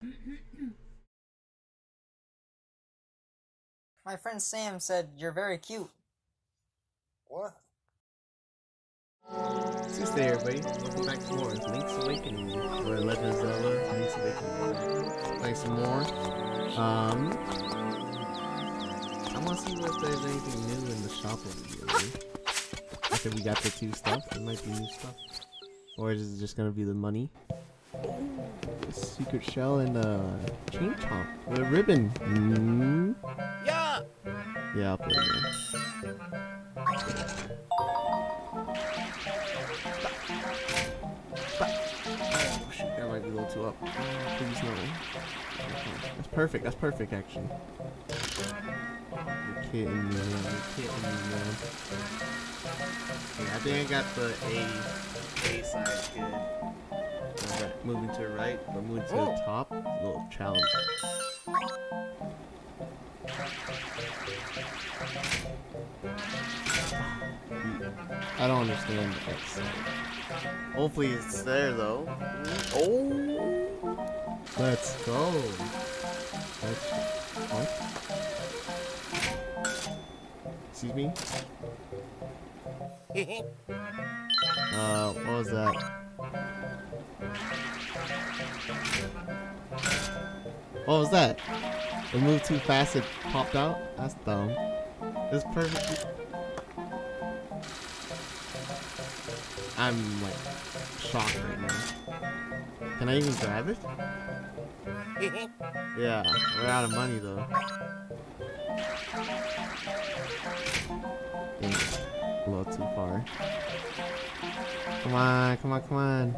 My friend Sam said you're very cute. What? Tuesday, everybody. Welcome back to more Link's Awakening, or Legend of Zelda Link's Awakening. Play some more. Um, I want to see if there's anything new in the shop over here. Right? After we got the two stuff, there might be new stuff. Or is it just gonna be the money? The secret shell and uh, chain chomp. The ribbon. Mm. Yeah! Yeah, I'll play it. Oh shoot, that might be a little too up. Please no. Okay. That's perfect. That's perfect, actually. You're kidding me, man. You're kidding me, man. Yeah, I think I got the A, A side good. Alright, moving to the right, but moving to the Oh. top, a little challenge. I don't understand X. Hopefully it's there though. Oh, let's go. Let's, what? Excuse me. Uh, what was that? What was that? It moved too fast. It popped out. That's dumb. It's perfect. I'm like shocked right now. Can I even grab it? Yeah, we're out of money though. Dang. A little too far. Come on, come on, come on.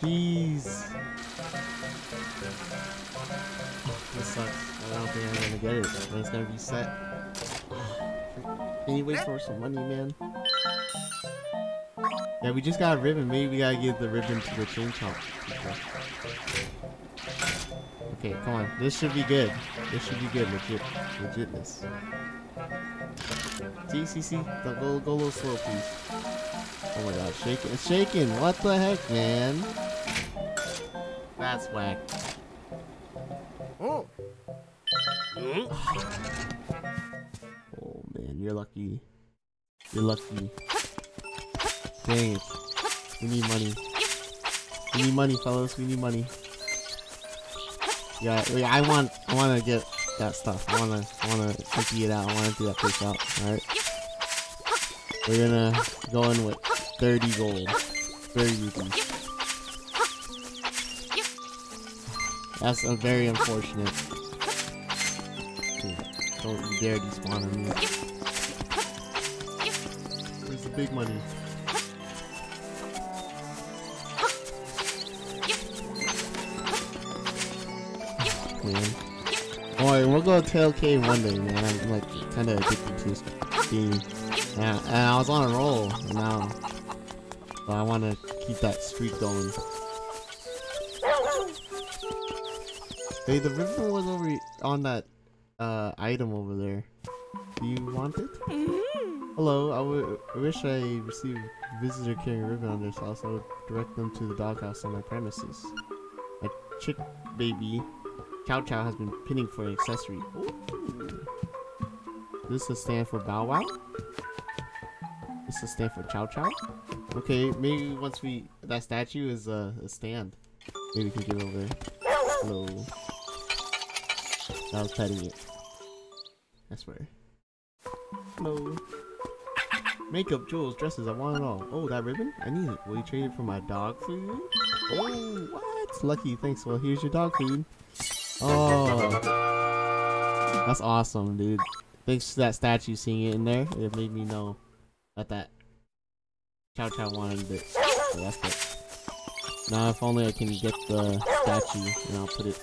Jeez. This sucks. I don't think I'm gonna get it. It's gonna be set. Can you wait for some money, man? Yeah, we just got a ribbon. Maybe we gotta give the ribbon to the chain chomp. Okay, come on. This should be good. This should be good. Legit. Legitness. See, see, see. Go, go a little slow, please. Oh my god, shaking. It's shaking. What the heck, man? That's whack. Oh man, you're lucky. You're lucky. Dang it. We need money. We need money, fellas. We need money. Yeah, yeah. I want, I want to get that stuff. I wanna, I wanna empty it out. I wanna do that place out. All right. We're gonna go in with 30 gold, 30 rupees. That's a very unfortunate. Don't you dare despawn on me. Where's the big money? Man. Alright, we'll go to Tail Cave one day, man. I'm like kinda addicted to this game. Yeah, and I was on a roll, and now but I wanna keep that streak going. Hey, the river was over on that uh, item over there. Do you want it? Hello, I w- I wish I received visitor carrying a ribbon on this house. I would direct them to the doghouse on my premises. My chick baby, CiaoCiao, has been pinning for an accessory. Ooh. This is a stand for Bow Wow? This is a stand for CiaoCiao? Okay, maybe once we... That statue is uh, a stand. Maybe we can get over there. Hello. I was petting it. I swear. Hello. Makeup, jewels, dresses, I want it all. Oh, that ribbon? I need it. Will you trade it for my dog food? Oh, what? Lucky, thanks. Well, here's your dog food. Oh. That's awesome, dude. Thanks to that statue seeing it in there. It made me know that that CiaoCiao wanted it. So that's good. Now if only I can get the statue and I'll put it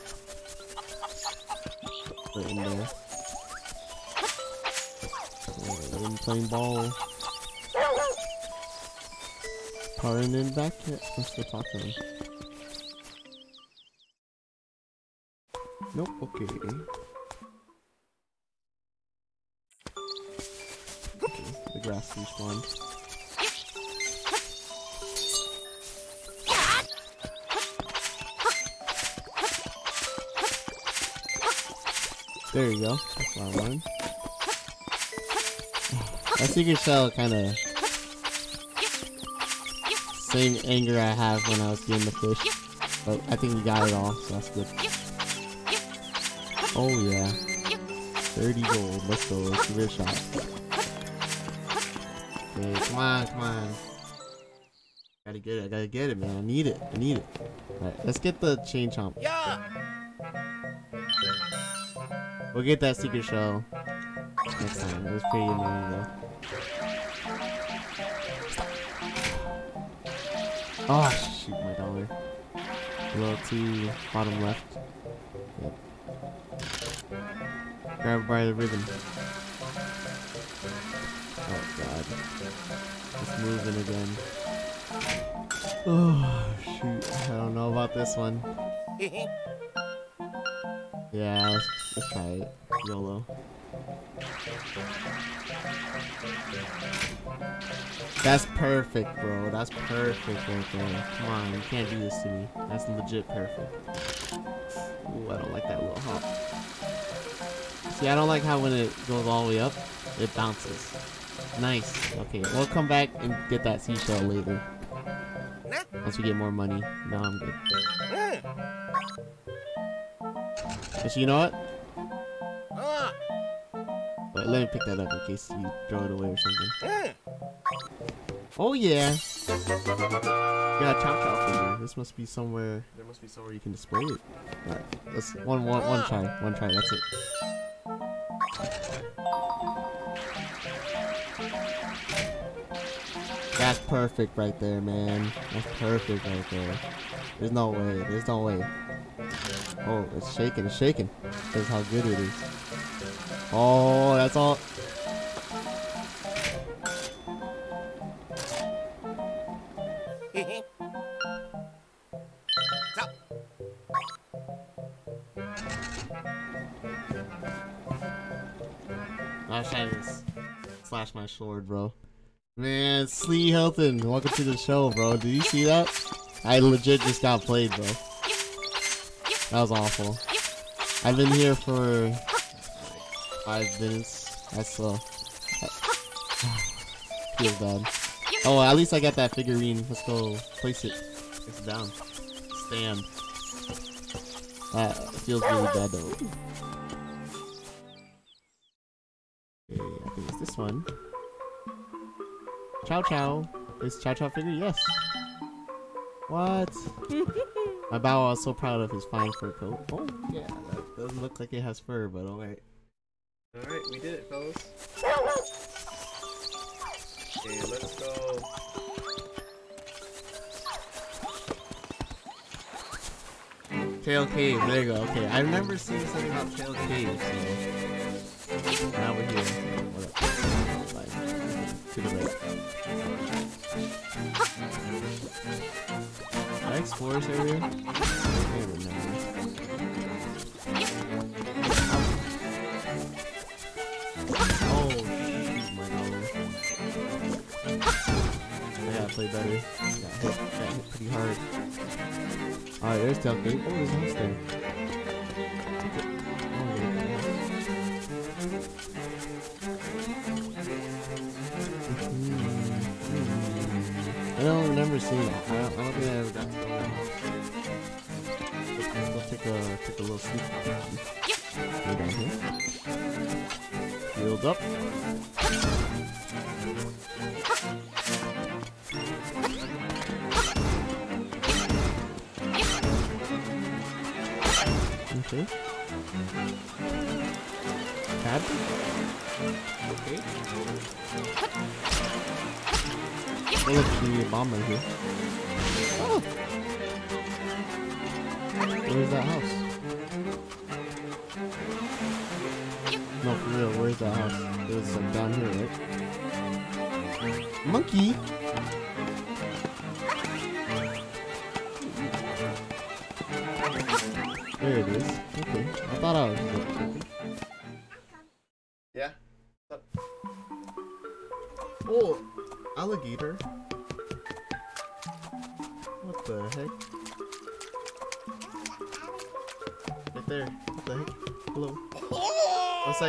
in there. Alright, I'm playing ball. Pardon in back yet? I'm still talking. Nope, okay. Okay, the grass respawned. There you go. That's what I wanted. That secret shell kind of same anger I have when I was getting the fish, but I think we got it all, so that's good. Oh yeah, 30 gold. Let's go. Let's give it a shot. Okay, come on, come on. Gotta get it. I gotta get it, man. I need it. I need it. Alright, let's get the chain chomp. Yeah. We'll get that secret shell next time. It was pretty annoying though. Oh shoot, my dollar. Little too bottom left. Yep. Grab by the ribbon. Oh god. It's moving again. Oh shoot, I don't know about this one. Yeah, let's, let's try it. YOLO. That's perfect, bro. That's perfect right there. Come on, you can't do this to me. That's legit perfect. Ooh, I don't like that little hop. See, I don't like how when it goes all the way up, it bounces. Nice. Okay, we'll come back and get that seashell later. Once we get more money. No, I'm good. Actually, you know what? Uh, Wait, let me pick that up in case you throw it away or something. mm. Oh yeah! Got a chop chop figure. This must be somewhere. There must be somewhere you can display it. Alright, let's one one one try. One try, that's it. That's perfect right there, man. That's perfect right there. There's no way. There's no way. Oh, it's shaking. It's shaking. That's how good it is. Oh, that's all. Stop. I was trying to slash my sword, bro. Man, Slee Hilton, welcome to the show, bro. Did you see that? I legit just got played, bro. That was awful. I've been here for five minutes. That's uh, feels bad. Oh, at least I got that figurine. Let's go place it. It's down. Stand. That feels really bad though. Okay, I think it's this one. CiaoCiao. Is CiaoCiao figure? Yes. What? My bow was so proud of his fine fur coat. Oh, yeah. That doesn't look like it has fur, but alright. Alright, we did it, fellas. Okay, let's go. Tail Cave, there you go. Okay, I've never seen something about Tail Cave, so now we're here. Fine. To the right. I explore this area? Oh, I can't. Oh, shoot, my dollar. I gotta play better. Got hit, got hit pretty hard. Alright, there's Tail Cave. Oh, there's a house there. I don't remember seeing that. I don't, I don't think I ever got to go in. Let's take a take a little sneak peek. Way down here. Healed up. Okay. Tab. Okay. Oh, look, see a bomb right here. Oh! Where's that house? No, for real, where's that house? Was like down here, right? Monkey! There it is. Okay. I thought I was.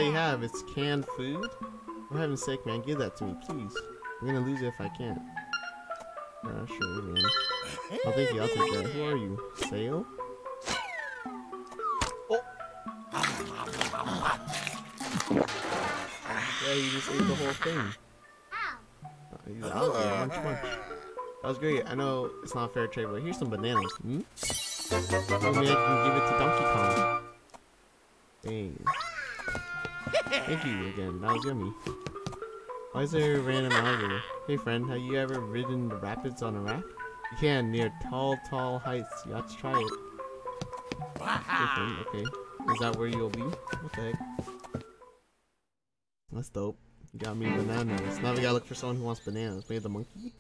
You have? It's canned food? For heaven's sake, man, give that to me, please. I'm gonna lose it if I can't. Uh, sure, man. Oh, thank you, I'll take that. Who are you? Sale? Oh! Yeah, you just ate the whole thing. Uh, he's out there, munch, munch. That was great. I know it's not fair trade, but here's some bananas. Hmm? Oh, maybe I can give it to Donkey Kong. Dang. Thank you again. That was yummy. Why is there a random alligator? Hey friend, have you ever ridden the rapids on a raft? You can near tall, tall heights. You have to try it. Okay. Is that where you'll be? What the heck? That's dope. You got me bananas. Now we gotta look for someone who wants bananas. Maybe the monkey?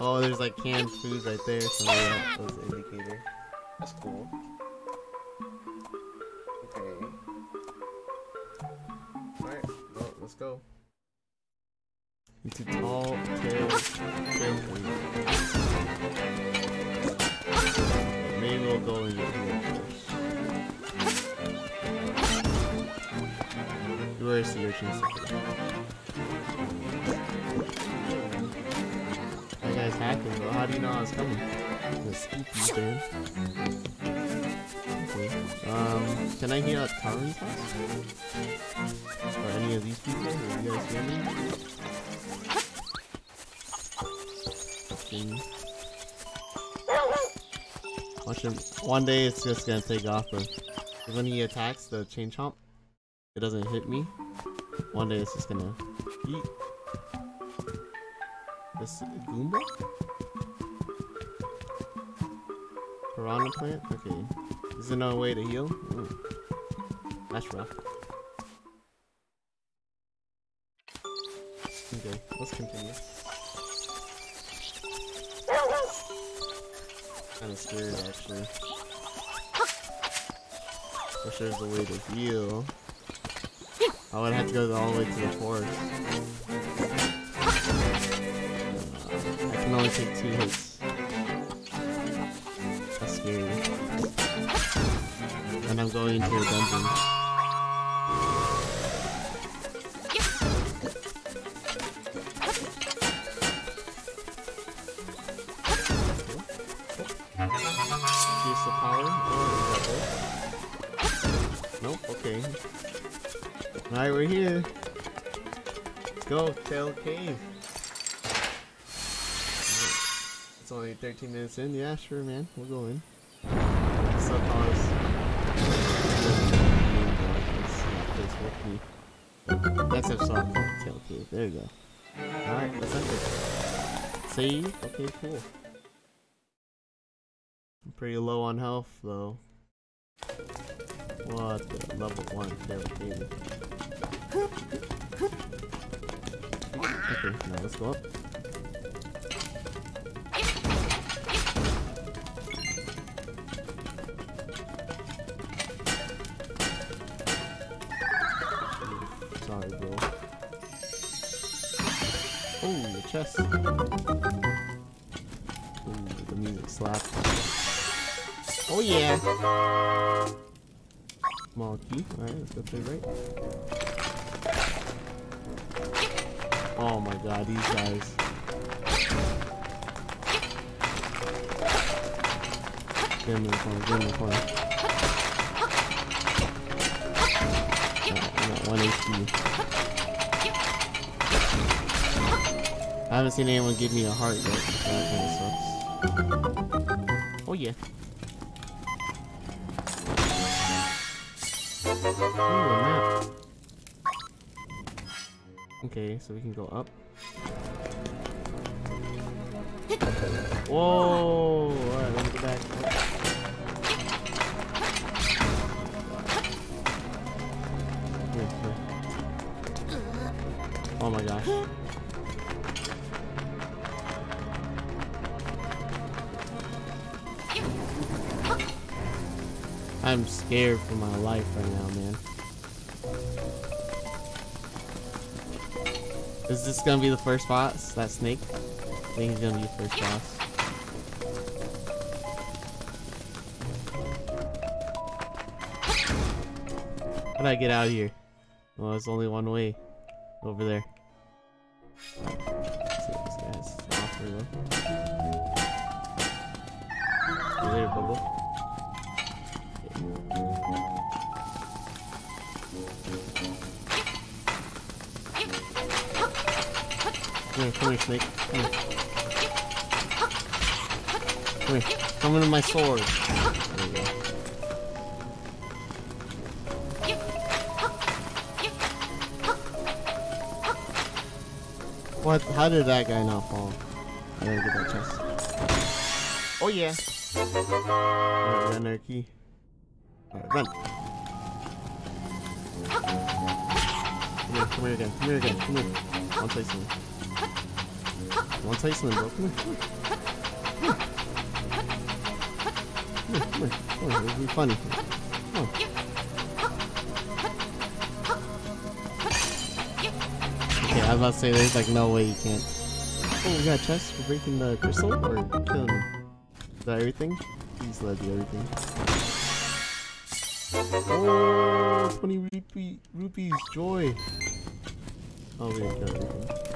Oh, there's like canned foods right there. So maybe that was the indicator. That's cool. Go. Into tall tail tail Maybe we'll go in here first. Where is the urchins? That guy's hacking, bro. How do you know I was coming? The spooky man. Okay. Um, can I hear Karin's house? Or any of these people? Are you guys hear me? Watch him. One day it's just gonna take off, but when he attacks the chain chomp, it doesn't hit me. One day it's just gonna eat. This Goomba? Piranha plant? Okay. Is there no way to heal? Ooh. That's rough. Okay, let's continue. Kinda scared actually. Wish there's a way to heal. I would have to go all the way to the forest. Uh, I can only take two hits. That's scary. And I'm going into a dungeon. Use the power. Nope, okay. Alright, we're here. Let's go, Tail Cave. It's only 13 minutes in. Yeah, sure, man. We'll go in. What's up, Hollis? Next episode, Tail. There you go. Alright, let's end it. Save? Okay, cool. I'm pretty low on health, though. What the level 1 Tail. Okay, now let's go up. Chest. Ooh, the music slaps. Oh yeah! Small key. Alright, let's go to the right. Oh my god, these guys. Get him in the corner, get him in the corner. Alright, I got one HP. I haven't seen anyone give me a heart yet, so that kinda sucks. Oh yeah. Ooh. Okay, so we can go up. Whoa! Alright, let me go back. Oh my gosh. I'm scared for my life right now, man. Is this gonna be the first boss? That snake? I think he's gonna be the first boss. How do I get out of here? Well, there's only one way. Over there. See this guy has to offer though. See you later, Bubble. Here, come here, snake. Come here. Come here. Come into my sword. There you go. What? How did that guy not fall? I didn't get that chest. Oh yeah. Alright, anarchy. Alright, run. Come here, come here again. Come here again. Come here. I'll tell you. I'll tell you something, bro. Come here. Come here. Come here. It'll be funny. Come on. Okay, I was about to say there's like no way you can't. Oh, we got a chest for breaking the crystal or killing him. Is that everything? Please let be everything. Oh, 20 rupee, rupees, joy. Oh, we didn't kill everything.